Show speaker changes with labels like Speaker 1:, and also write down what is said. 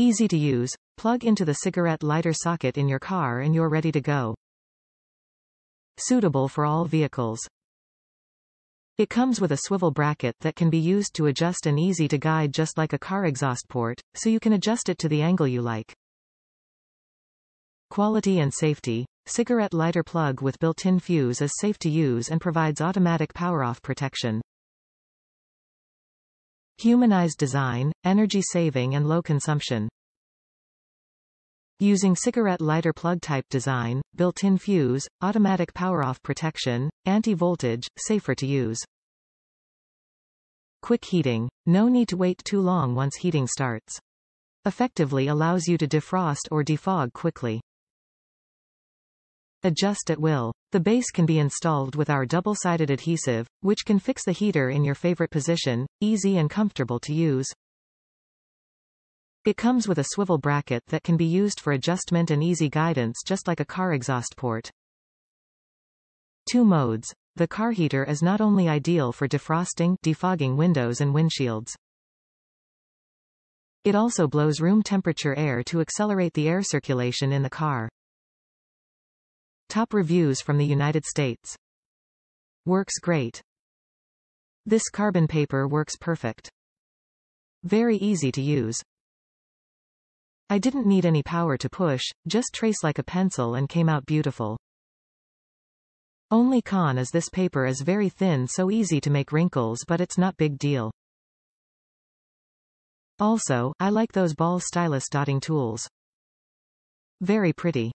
Speaker 1: Easy to use, plug into the cigarette lighter socket in your car and you're ready to go. Suitable for all vehicles. It comes with a swivel bracket that can be used to adjust and easy to guide just like a car exhaust port, so you can adjust it to the angle you like. Quality and safety. Cigarette lighter plug with built-in fuse is safe to use and provides automatic power-off protection. Humanized design, energy saving and low consumption. Using cigarette lighter plug type design, built-in fuse, automatic power-off protection, anti-voltage, safer to use. Quick heating. No need to wait too long once heating starts. Effectively allows you to defrost or defog quickly. Adjust at will. The base can be installed with our double-sided adhesive, which can fix the heater in your favorite position, easy and comfortable to use. It comes with a swivel bracket that can be used for adjustment and easy guidance just like a car exhaust port. Two modes. The car heater is not only ideal for defrosting, defogging windows and windshields. It also blows room temperature air to accelerate the air circulation in the car. Top reviews from the United States. Works great. This carbon paper works perfect. Very easy to use. I didn't need any power to push, just trace like a pencil and came out beautiful. Only con is this paper is very thin so easy to make wrinkles but it's not big deal. Also, I like those ball stylus dotting tools. Very pretty.